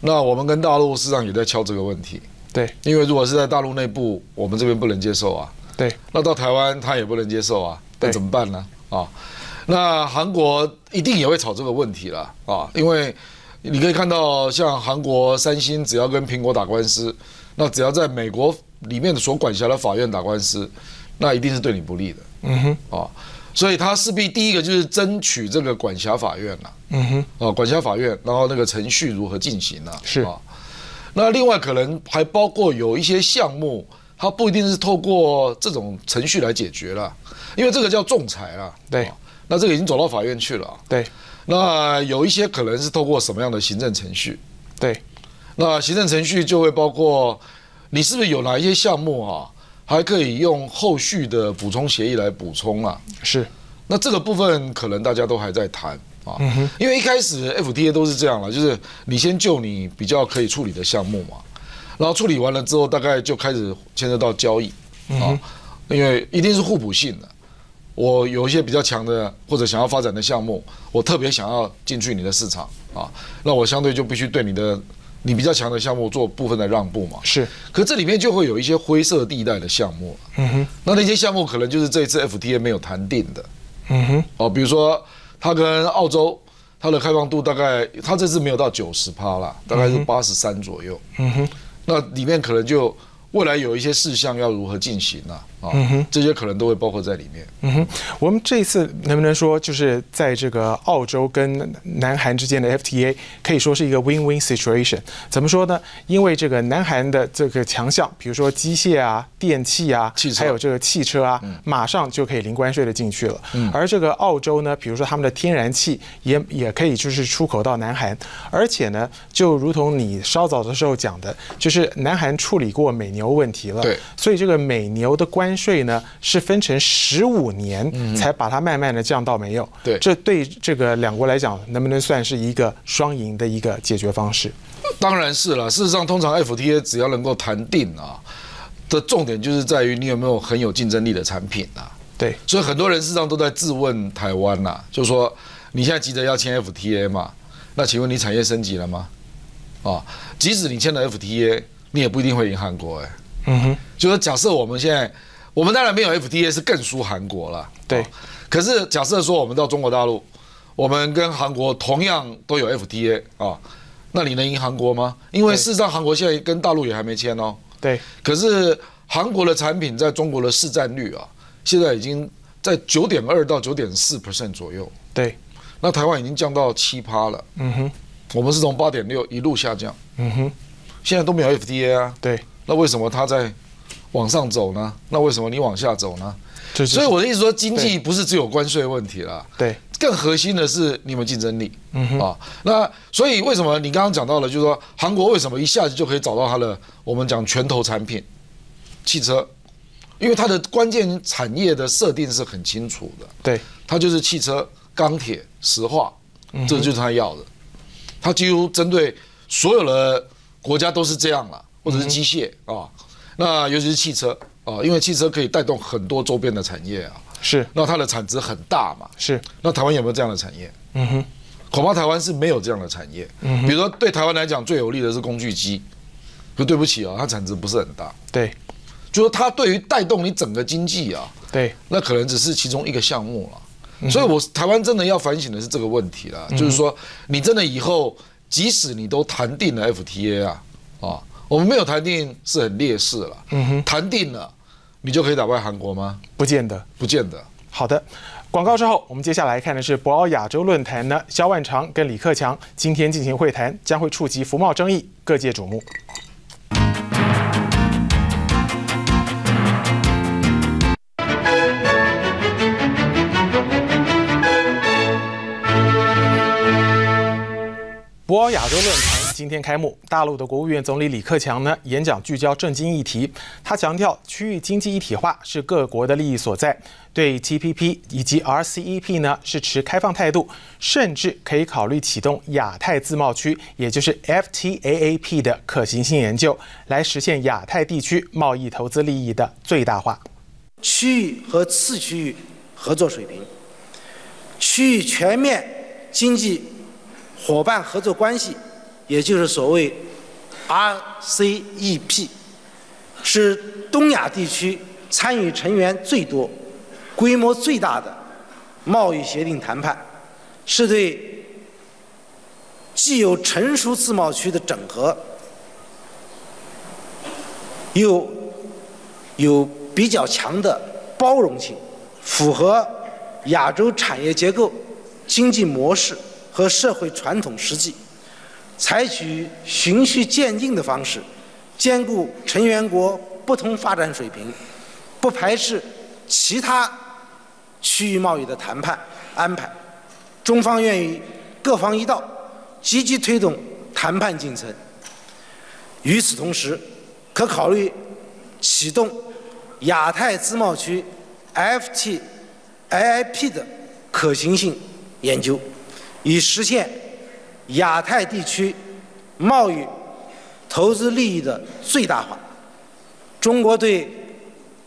F: 那我们跟大陆事实上也在敲这个问题。
A: 对，
F: 因为如果是在大陆内部，我们这边不能接受啊。
A: 对，
F: 那到台湾他也不能接受啊，那怎么办呢？啊？那韩国一定也会炒这个问题了啊，因为你可以看到，像韩国三星只要跟苹果打官司，那只要在美国里面的所管辖的法院打官司，那一定是对你不利的。
A: 嗯哼，
F: 啊，所以他势必第一个就是争取这个管辖法院了。
A: 嗯哼，
F: 啊，管辖法院，然后那个程序如何进行呢？
A: 是
F: 啊，那另外可能还包括有一些项目，它不一定是透过这种程序来解决了，因为这个叫仲裁了。
A: 对。
F: 那这个已经走到法院去了。
A: 对，
F: 那有一些可能是透过什么样的行政程序？
A: 对，
F: 那行政程序就会包括你是不是有哪一些项目啊，还可以用后续的补充协议来补充啊？
A: 是，
F: 那这个部分可能大家都还在谈啊，因为一开始 FTA 都是这样了，就是你先就你比较可以处理的项目嘛，然后处理完了之后，大概就开始牵涉到交易啊，因为一定是互补性的。我有一些比较强的或者想要发展的项目，我特别想要进去你的市场啊，那我相对就必须对你的你比较强的项目做部分的让步嘛。
A: 是，
F: 可这里面就会有一些灰色地带的项目。
A: 嗯哼，
F: 那那些项目可能就是这一次 FTA 没有谈定的。
A: 嗯哼，
F: 哦，比如说它跟澳洲它的开放度大概，它这次没有到九十趴啦，大概是八十三左右。
A: 嗯哼，
F: 那里面可能就。未来有一些事项要如何进行呢？啊，啊，这些可能都会包括在里面。
A: 嗯哼，我们这次能不能说，就是在这个澳洲跟南韩之间的 FTA 可以说是一个 win-win situation？怎么说呢？因为这个南韩的这个强项，比如说机械啊、电器啊，还有这个汽车啊，马上就可以零关税的进去了。而这个澳洲呢，比如说他们的天然气也也可以就是出口到南韩，而且呢，就如同你稍早的时候讲的，就是南韩处理过美牛问题了，
F: 对，
A: 所以这个美牛的关税呢是分成十五年才把它慢慢的降到没有，
F: 对，
A: 这对这个两国来讲能不能算是一个双赢的一个解决方式？
F: 当然是了。事实上，通常 FTA 只要能够谈定啊，的重点就是在于你有没有很有竞争力的产品啊。
A: 对，
F: 所以很多人事实上都在质问台湾呐，就是说你现在急着要签 FTA 嘛，那请问你产业升级了吗？啊，即使你签了 FTA，你也不一定会赢韩国哎。
A: 嗯哼，
F: 就是假设我们现在，我们当然没有 FTA 是更输韩国了。
A: 对，
F: 可是假设说我们到中国大陆，我们跟韩国同样都有 FTA 啊，那你能赢韩国吗？因为事实上韩国现在跟大陆也还没签哦。
A: 对，
F: 可是韩国的产品在中国的市占率啊，现在已经在九点二到九点四 percent 左右。
A: 对，
F: 那台湾已经降到七趴了。
A: 嗯哼，
F: 我们是从八点六一路下降。
A: 嗯哼，
F: 现在都没有 FTA 啊。
A: 对，
F: 那为什么它在往上走呢？那为什么你往下走呢？
A: 就是
F: 所以我的意思说，经济不是只有关税问题啦，
A: 对，
F: 更核心的是你有没有竞争力。啊，那所以为什么你刚刚讲到了，就是说韩国为什么一下子就可以找到它的我们讲拳头产品，汽车，因为它的关键产业的设定是很清楚的，
A: 对，
F: 它就是汽车、钢铁、石化，
A: 嗯
F: 这就是它要的，它几乎针对所有的国家都是这样了，或者是机械啊，那尤其是汽车啊，因为汽车可以带动很多周边的产业啊，
A: 是，
F: 那它的产值很大嘛，
A: 是，
F: 那台湾有没有这样的产业？
A: 嗯哼，
F: 恐怕台湾是没有这样的产业。
A: 嗯哼。
F: 比如说对台湾来讲最有利的是工具机，可对不起啊，它产值不是很大。
A: 对，
F: 就说它对于带动你整个经济啊，
A: 对，
F: 那可能只是其中一个项目了。
A: 嗯
F: 所以，我台湾真的要反省的是这个问题了，
A: 嗯
F: 就是说，你真的以后，即使你都谈定了 FTA 啊，啊，我们没有谈定是很劣势了。
A: 嗯哼，
F: 谈定了，你就可以打败韩国吗？
A: 不见得，
F: 不见得。
A: 好的，广告之后，我们接下来看的是博鳌亚洲论坛呢，肖万长跟李克强今天进行会谈，将会触及服贸争议，各界瞩目。博鳌亚洲论坛今天开幕，大陆的国务院总理李克强呢演讲聚焦政经议题，他强调区域经济一体化是各国的利益所在，对 TPP 以及 RCEP 呢是持开放态度，甚至可以考虑启动亚太自贸区，也就是 FTAAP 的可行性研究，来实现亚太地区贸易投资利益的最大化。
R: 区域和次区域合作水平，区域全面经济伙伴合作关系，也就是所谓 RCEP，是东亚地区参与成员最多、规模最大的贸易协定谈判，是对既有成熟自贸区的整合，又有比较强的包容性，符合亚洲产业结构、经济模式和社会传统实际，采取循序渐进的方式，兼顾成员国不同发展水平，不排斥其他区域贸易的谈判安排。中方愿与各方一道，积极推动谈判进程。与此同时，可考虑启动亚太自贸区 FTAIP 的可行性研究，以实现亚太地区贸易投资利益的最大化。中国对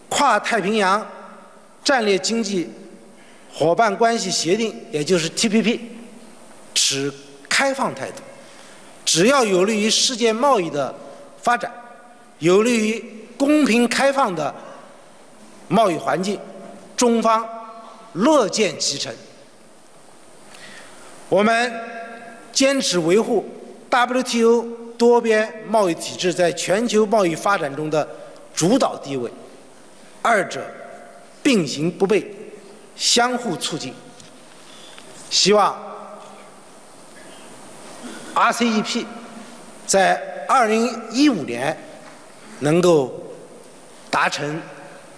R: 跨太平洋战略经济伙伴关系协定，也就是 TPP，持开放态度。只要有利于世界贸易的发展，有利于公平开放的贸易环境，中方乐见其成。我们坚持维护 WTO 多边贸易体制在全球贸易发展中的主导地位，二者并行不悖，相互促进。希望 RCEP 在二零一五年能够达成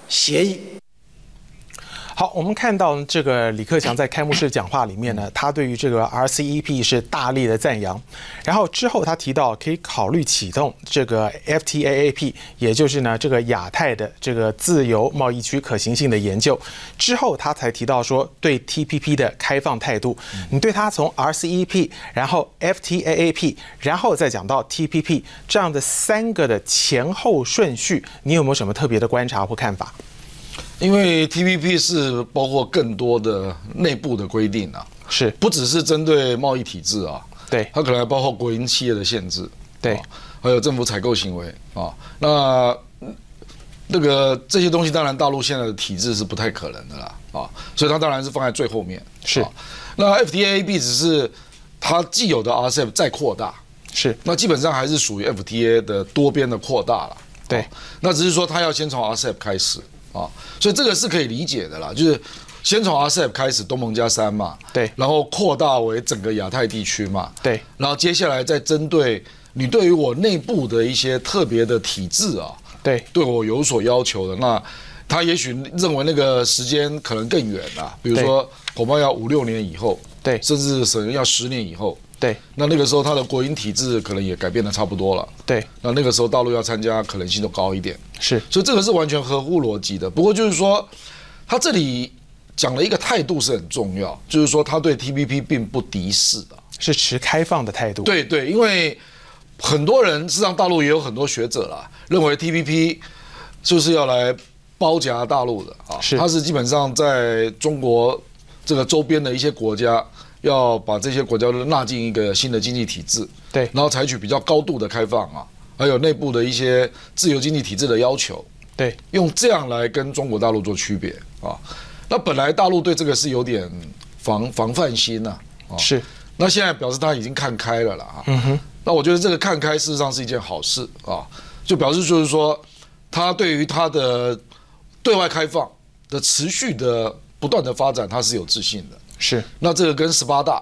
R: 协议。
A: 好，我们看到这个李克强在开幕式讲话里面呢，他对于这个 RCEP 是大力的赞扬。然后之后他提到可以考虑启动这个 FTAAP，也就是呢这个亚太的这个自由贸易区可行性的研究。之后他才提到说对 TPP 的开放态度。你对他从 RCEP，然后 FTAAP，然后再讲到 TPP 这样的三个的前后顺序，你有没有什么特别的观察或看法？
F: 因为 TPP 是包括更多的内部的规定啊，
A: 是。
F: 不只是针对贸易体制啊，
A: 对，
F: 它可能还包括国营企业的限制，
A: 对，
F: 还有政府采购行为啊，那那个这些东西，当然大陆现在的体制是不太可能的啦，啊，所以它当然是放在最后面，
A: 是。
F: 那 FTAB 只是它既有的 RCEP 再扩大，
A: 是，
F: 那基本上还是属于 FTA 的多边的扩大了，
A: 对，
F: 那只是说它要先从 RCEP 开始。啊，所以这个是可以理解的啦，就是先从 RCEP 开始，东盟加三嘛，
A: 对，
F: 然后扩大为整个亚太地区嘛，
A: 对，
F: 然后接下来再针对你对于我内部的一些特别的体制啊，
A: 对，
F: 对我有所要求的，那他也许认为那个时间可能更远啊，比如说恐怕要五六年以后，
A: 对，
F: 甚至可能要十年以后。
A: 对，
F: 那那个时候他的国营体制可能也改变的差不多了。
A: 对，
F: 那那个时候大陆要参加可能性就高一点。
A: 是，
F: 所以这个是完全合乎逻辑的。不过就是说，他这里讲了一个态度是很重要，就是说他对 TPP 并不敌视的，
A: 是持开放的态度。
F: 对对，因为很多人，事实上大陆也有很多学者啦，认为 TPP 就是要来包夹大陆的啊，
A: 是，
F: 他是基本上在中国这个周边的一些国家。要把这些国家都纳进一个新的经济体制，
A: 对，
F: 然后采取比较高度的开放啊，还有内部的一些自由经济体制的要求，
A: 对，
F: 用这样来跟中国大陆做区别啊。那本来大陆对这个是有点防防范心呐，啊
A: 是。
F: 那现在表示他已经看开了了啊。
A: 嗯哼。
F: 那我觉得这个看开事实上是一件好事啊，就表示就是说，他对于他的对外开放的持续的不断的发展，他是有自信的。
A: 是，
F: 那这个跟十八大，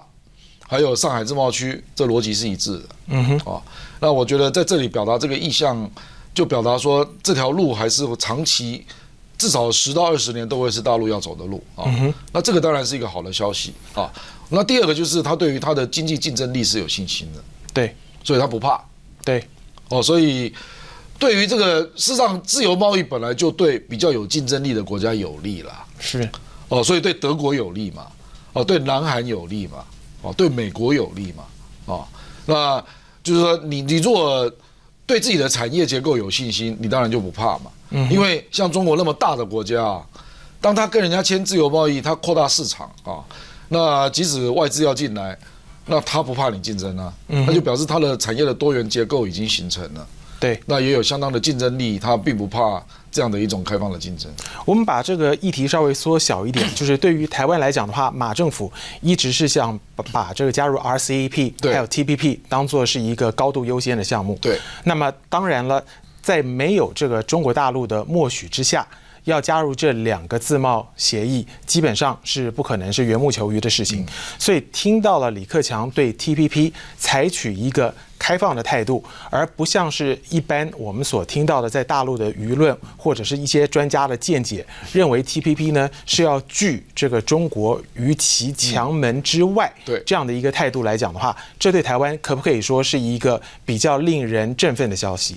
F: 还有上海自贸区这逻辑是一致的。
A: 嗯哼，
F: 啊，那我觉得在这里表达这个意向，就表达说这条路还是长期，至少十到二十年都会是大陆要走的路啊。嗯哼那这个当然是一个好的消息啊。那第二个就是他对于他的经济竞争力是有信心的。
A: 对，
F: 所以他不怕。
A: 对，
F: 哦，所以对于这个事实上自由贸易本来就对比较有竞争力的国家有利了。
A: 是，
F: 哦，所以对德国有利嘛。哦，对南韩有利嘛？哦，对美国有利嘛？哦，那就是说，你你如果对自己的产业结构有信心，你当然就不怕嘛。
A: 嗯。
F: 因为像中国那么大的国家啊，当他跟人家签自由贸易，他扩大市场啊，那即使外资要进来，那他不怕你竞争啊。嗯。那就表示他的产业的多元结构已经形成了。
A: 对。
F: 那也有相当的竞争力，它并不怕。这样的一种开放的竞争，
A: 我们把这个议题稍微缩小一点，就是对于台湾来讲的话，马政府一直是想把这个加入 RCEP 还有 TPP 当做是一个高度优先的项目。
F: 对，
A: 那么当然了，在没有这个中国大陆的默许之下。要加入这两个自贸协议，基本上是不可能是缘木求鱼的事情。所以听到了李克强对 TPP 采取一个开放的态度，而不像是一般我们所听到的，在大陆的舆论或者是一些专家的见解，认为 TPP 呢是要拒这个中国于其强门之外。
F: 对
A: 这样的一个态度来讲的话，这对台湾可不可以说是一个比较令人振奋的消息？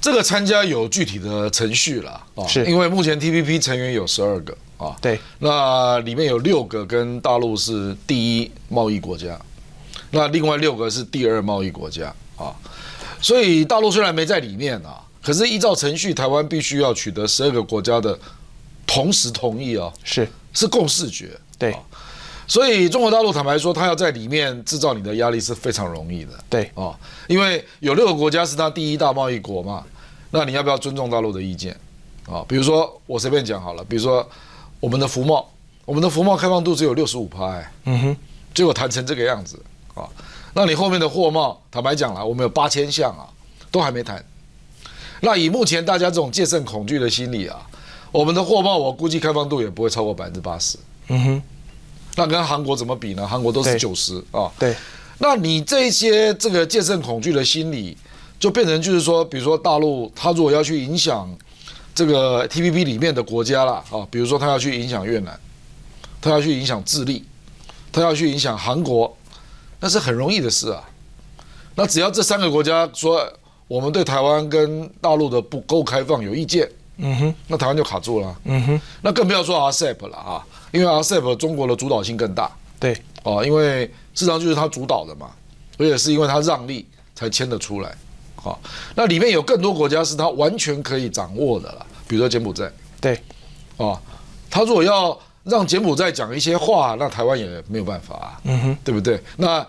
F: 这个参加有具体的程序了啊，
A: 是
F: 因为目前 TPP 成员有十二个啊，
A: 对，
F: 那里面有六个跟大陆是第一贸易国家，那另外六个是第二贸易国家啊，所以大陆虽然没在里面啊，可是依照程序，台湾必须要取得十二个国家的同时同意啊，
A: 是。
F: 是共视觉，
A: 对，
F: 所以中国大陆坦白说，他要在里面制造你的压力是非常容易的，
A: 对。
F: 啊，因为有六个国家是他第一大贸易国嘛。那你要不要尊重大陆的意见？啊？比如说我随便讲好了，比如说我们的服贸，我们的服贸开放度只有六十五趴，哎，
A: 嗯哼，
F: 结果谈成这个样子啊。那你后面的货贸，坦白讲了，我们有八千项啊，都还没谈。那以目前大家这种戒慎恐惧的心理啊，我们的货贸我估计开放度也不会超过百分之八十。嗯哼，那跟韩国怎么比呢？韩国都是九十啊。
A: 对，
F: 那你这些这个戒慎恐惧的心理，就变成就是说，比如说大陆，他如果要去影响这个 T P P 里面的国家啦，啊，比如说他要去影响越南，他要去影响智利，他要去影响韩国，那是很容易的事啊。那只要这三个国家说我们对台湾跟大陆的不够开放有意见，嗯哼，那台湾就卡住了，嗯哼，那更不要说 RCEP 了啊，因为 RCEP 中国的主导性更大，
A: 对，
F: 哦，因为事实上就是他主导的嘛，而且是因为他让利才签得出来，好，那里面有更多国家是他完全可以掌握的了，比如说柬埔寨，
A: 对，
F: 哦，他如果要让柬埔寨讲一些话，那台湾也没有办法啊，嗯哼，对不对？那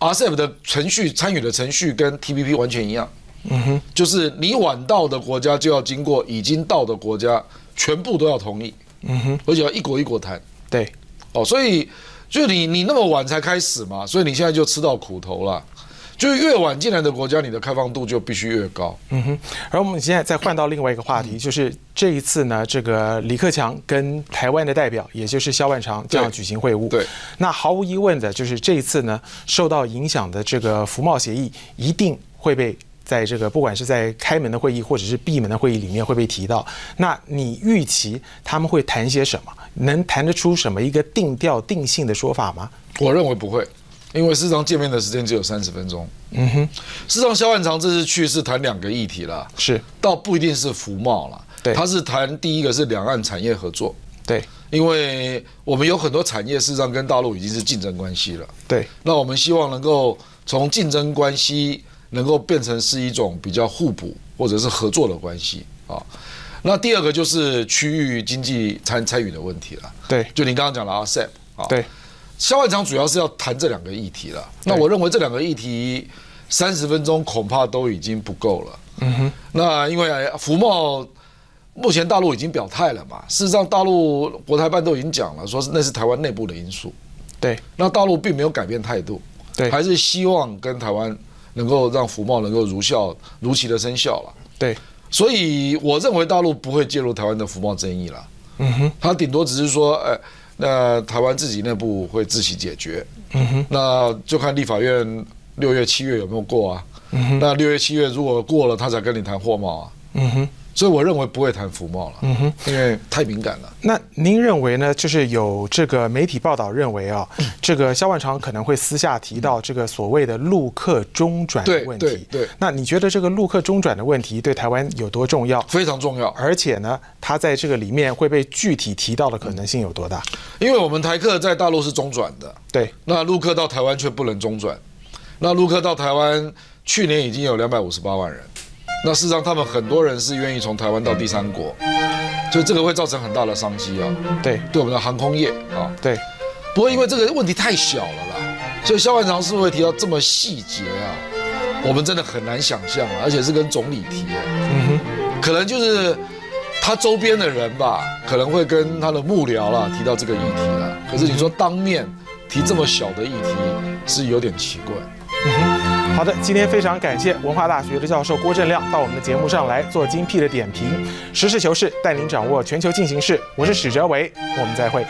F: RCEP 的程序参与的程序跟 TPP 完全一样，嗯哼，就是你晚到的国家就要经过已经到的国家全部都要同意，嗯哼，而且要一国一国谈，
A: 对，
F: 哦，所以就你你那么晚才开始嘛，所以你现在就吃到苦头了。就是越晚进来的国家，你的开放度就必须越高。嗯
A: 哼。而我们现在再换到另外一个话题，就是这一次呢，这个李克强跟台湾的代表，也就是萧万长这样举行会晤。
F: 对。
A: 那毫无疑问的，就是这一次呢，受到影响的这个服贸协议，一定会被在这个不管是在开门的会议，或者是闭门的会议里面会被提到。那你预期他们会谈些什么？能谈得出什么一个定调定性的说法吗？
F: 我认为不会。因为事实上见面的时间只有三十分钟。嗯哼，事实上萧万长这次去是谈两个议题了，
A: 是。
F: 倒不一定是服贸了，
A: 对，
F: 他是谈第一个是两岸产业合作，
A: 对，
F: 因为我们有很多产业事实上跟大陆已经是竞争关系了，
A: 对，
F: 那我们希望能够从竞争关系能够变成是一种比较互补或者是合作的关系。啊。那第二个就是区域经济参参与的问题了，
A: 对，
F: 就你刚刚讲的 RCEP 啊，
A: 对。
F: 萧万长主要是要谈这两个议题了。那我认为这两个议题三十分钟恐怕都已经不够了。嗯哼。那因为福茂目前大陆已经表态了嘛，事实上大陆国台办都已经讲了，说是那是台湾内部的因素。
A: 对。
F: 那大陆并没有改变态度，
A: 对，
F: 还是希望跟台湾能够让福茂能够如效如期的生效了。
A: 对。
F: 所以我认为大陆不会介入台湾的福茂争议了。嗯哼。他顶多只是说，哎。那台湾自己内部会自行解决，嗯哼，那就看立法院六月、七月有没有过啊？嗯哼，那六月、七月如果过了，他才跟你谈货贸啊？嗯哼。所以我认为不会谈服贸了，嗯哼，因为太敏感了。
A: 那您认为呢？就是有这个媒体报道认为啊，这个萧万长可能会私下提到这个所谓的陆客中转的问题。
F: 对对对。
A: 那你觉得这个陆客中转的问题对台湾有多重要？
F: 非常重要。
A: 而且呢，它在这个里面会被具体提到的可能性有多大？
F: 因为我们台客在大陆是中转的，
A: 对。
F: 那陆客到台湾却不能中转。那陆客到台湾去年已经有两百五十八万人。那事实上，他们很多人是愿意从台湾到第三国，所以这个会造成很大的商机啊。
A: 对，
F: 对我们的航空业啊。
A: 对。
F: 不过因为这个问题太小了啦，所以萧万长是不是会提到这么细节啊？我们真的很难想象啊，而且是跟总理提。嗯哼。可能就是他周边的人吧，可能会跟他的幕僚啦提到这个议题了。可是你说当面提这么小的议题，是有点奇怪。
A: 好的，今天非常感谢文化大学的教授郭正亮到我们的节目上来做精辟的点评，实事求是带您掌握全球进行式。我是史哲维，我们再会。